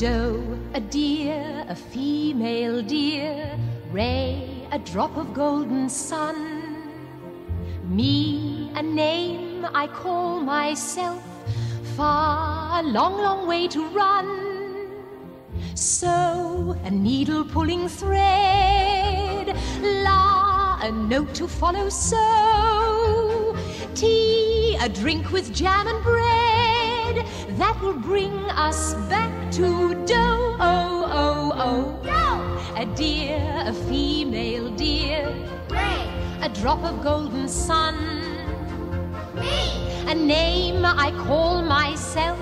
Doe, a deer, a female deer. Ray, a drop of golden sun. Me, a name I call myself. Far, a long, long way to run. Sew, a needle pulling thread. La, a note to follow. So, tea, a drink with jam and bread. That will bring us back to dough. Oh, oh, oh. Dough. A deer, a female deer. Ray. A drop of golden sun. Me. A name I call myself.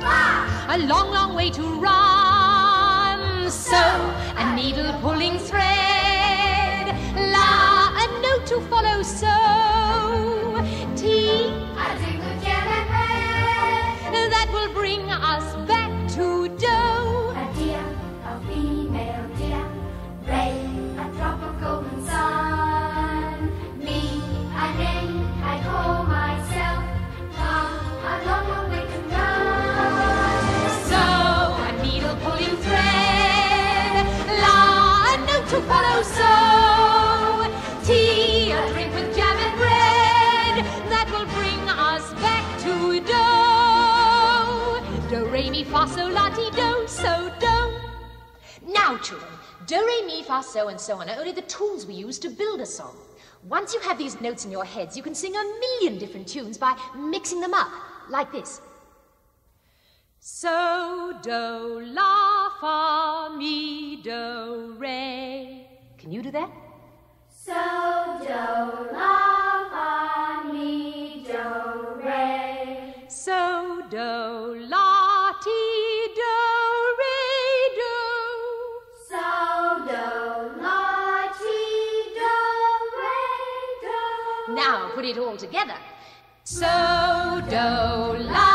Far. A long, long way to run. Sew, a needle pulling thread. Us back to dough. A deer, a female deer. Ray, a drop of golden sun. Me, a name I call myself. Far, a long, way to run. Sew, a needle pulling thread. La, a note to follow. So, fa, sol, la, ti, do, so, do. Now, children, do, re, mi, fa, so, and so on are only the tools we use to build a song. Once you have these notes in your heads, you can sing a million different tunes by mixing them up, like this. So, do, la, fa, mi, do, re. Can you do that? So, do, la, fa, mi, do, re. So, do, la, Now put it all together. So, do, la,